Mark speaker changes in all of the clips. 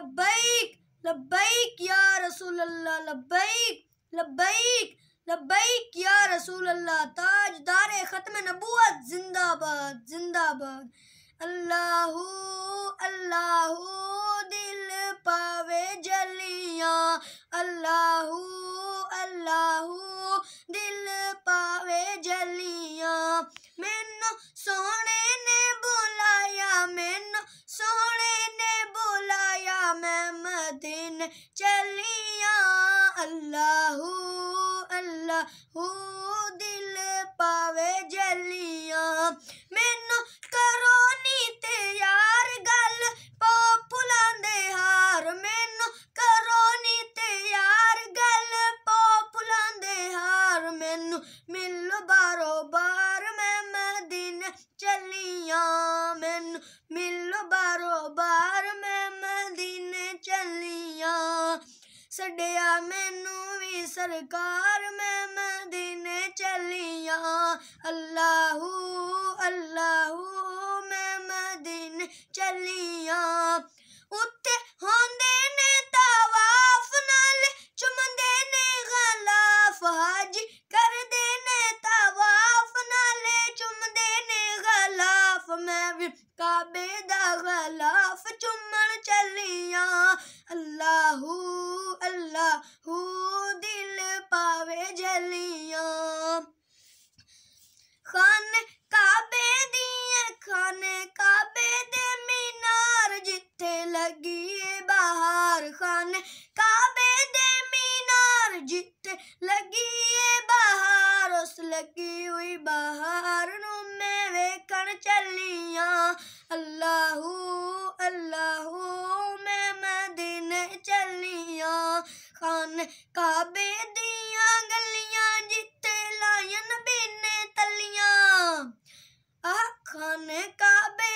Speaker 1: लब्बैक या रसूल अल्लाह लब्बैक लब्बैक लब्बैक या रसूल अल्लाह ताजदार ख़त्म नबूवत, जिंदाबाद जिंदाबाद। अल्लाह अल्लाह दिल पावे जलिया, अल्लाहू ਅੱਲਾ ਚੱਲੀਆਂ, ਅੱਲਾਹੂ ਅੱਲਾਹੂ, ਦਿਲ ਪਾਵੇ ਜਲੀਆਂ। ਮੈਨੂੰ ਕਰੋ ਨੀ ਤੇ ਯਾਰ ਗੱਲ, ਪੋਪੁਲਾਂ ਦੇ ਹਾਰ। ਮੈਨੂੰ ਕਰੋ ਨੀ ਤੇ ਯਾਰ ਗੱਲ, ਪੋਪੁਲਾਂ ਦੇ ਹਾਰ। ਮੈਨੂੰ ਮਿਲ ਬਾਰੋ ਬਾਰ ਮੈਂ ਮਦੀਨ ਚੱਲੀਆਂ। ਮੈਨੂੰ सड़िया मैनू भी सरकार मैं मदीने चलिया अल्लाहू अल्लाहू मैं मदीने चलिया उत्ते होंदे गलाफ हाजी करदे ने तवाफ नाल गलाफ मैं भी काबे दा गलाफ चुमन चलिया अल्लाहू अल्लाहू दिल पावे जलिया। खाने काबे दिए, खाने काबे दे मीनार जिथे लगी है बाहर। खाने काबे दे मीनार जिथे लगी है बाहर। उस लगी हुई बाहर नु मैं वेखण चलिया। अल्लाहू अल्लाहू। खाने काबे दिया गलियाँ जिथे लायन बिने तलियाँ आह खाने काबे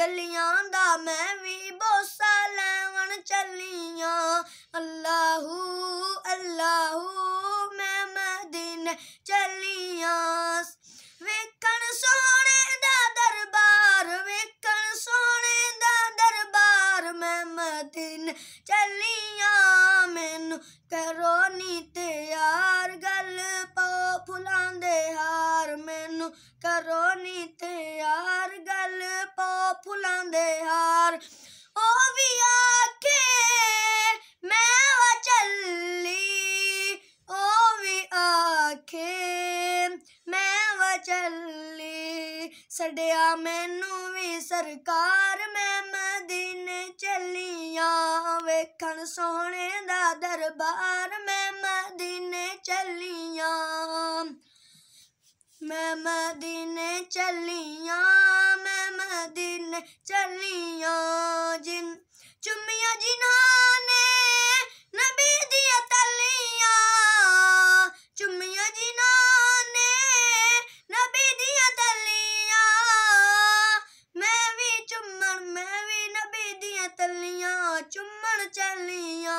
Speaker 1: गलियाँ दा मैं भी बोसा लैवन चलिया। अल्लाहू अल्लाहू, मैं मदीने चलिया। वेखण सोने दा दरबार, वेखण सोने दा दरबार, मैं मदीने चलिया। मैनू करो नी ते यार गल, पो फुलांदे हार, मैनू करो नी ते पो फुलांदे हार ओ भी आखे मैं वा चली ओ भी आखे मैं वा चली सड़िया मैनू भी सरकार मैं मदीने चलिया वेखण सोने दा दरबार मैं मदीने चलिया मैं मदीने चलिया मैं चलिया जिन चुमिया जिन्हाने नबी दिया तलिया, चुमिया जिन्हाने नबी दिया तलिया, मैं भी चुम्मन, मैं भी नबी दिया तलिया, चुम्मन चलिया